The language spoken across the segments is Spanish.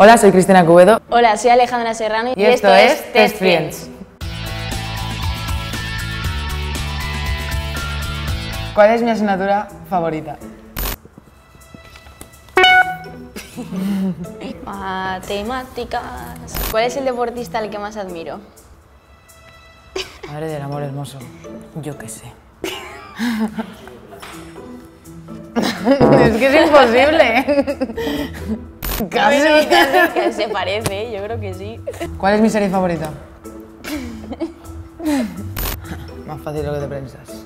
Hola, soy Cristina Cubedo Hola, soy Alejandra Serrano y, esto, es Test Friends. ¿Cuál es mi asignatura favorita? Matemáticas. ¿Cuál es el deportista al que más admiro? Madre del amor hermoso. Yo qué sé. es que es imposible. Casi. Bueno, casi se parece, yo creo que sí. ¿Cuál es mi serie favorita? Más fácil lo que te piensas.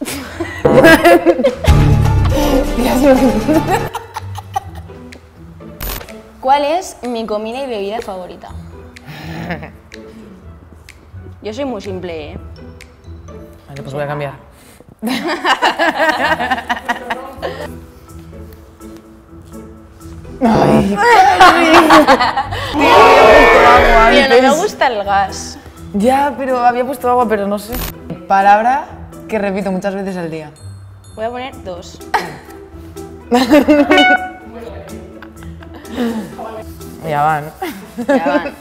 ¿Cuál es mi comida y bebida favorita? Yo soy muy simple, ¿eh? Vale, pues voy a cambiar. Ay, Tío, no me gusta el gas. Ya, pero había puesto agua, pero no sé. Palabra que repito muchas veces al día. Voy a poner dos. Ya van. Ya van.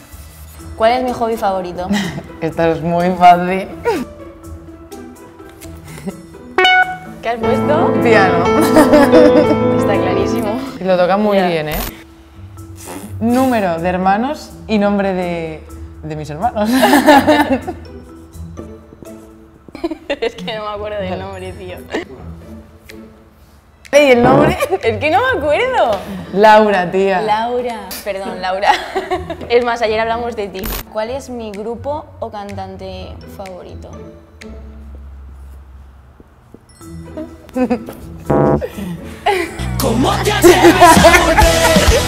¿Cuál es mi hobby favorito? Esta es muy fácil. ¿Qué has puesto? Piano. Está clarísimo. Lo toca muy bien, ¿eh? Número de hermanos y nombre de, de mis hermanos. es que no me acuerdo del nombre, tío. ¿Y el nombre? Es que no me acuerdo. Laura, tía. Laura. Perdón, Laura. Es más, ayer hablamos de ti. ¿Cuál es mi grupo o cantante favorito?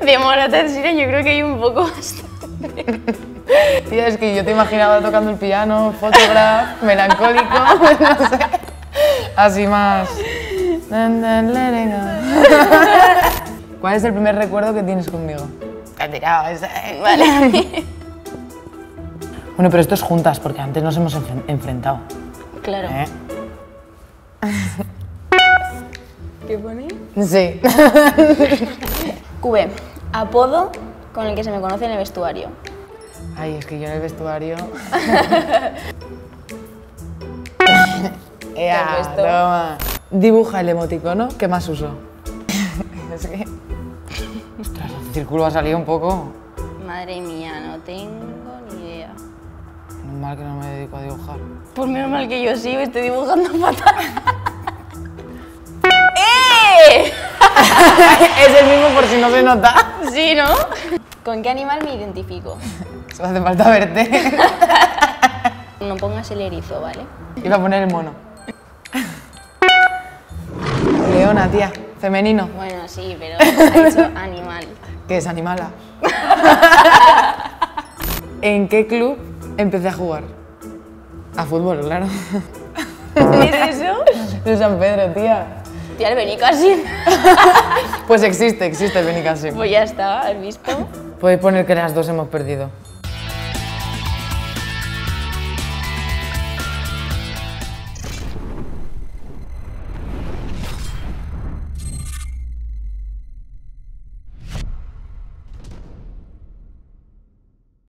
De Morata en Siren yo creo que hay un poco bastante. Tía, es que yo te imaginaba tocando el piano, photograph, melancólico, no sé. Así más. ¿Cuál es el primer recuerdo que tienes conmigo? Te tirado. Vale. Bueno, pero esto es juntas, porque antes nos hemos enfren- enfrentado. Claro. ¿eh? ¿Qué pone? Sí. QB. Apodo con el que se me conoce en el vestuario. Ay, es que yo en el vestuario. Ea, toma. Dibuja el emoticono que más uso. es que. Ostras, el círculo ha salido un poco. Madre mía, no tengo ni idea. Menos mal que no me dedico a dibujar. Pues menos mal que yo sí, estoy dibujando fatal. es el mismo por si no se nota. Sí, ¿no? ¿Con qué animal me identifico? Solo hace falta verte. No pongas el erizo, ¿vale? Iba a poner el mono. Leona, tía. Femenino. Bueno, sí, pero ha dicho animal. Que es animala. ¿En qué club empecé a jugar? A fútbol, claro. ¿Qué es eso? De San Pedro, tía. Tía, el Benicassim. Pues existe, existe el Benicassim. Pues ya está, ¿has visto? Podéis poner que las dos hemos perdido.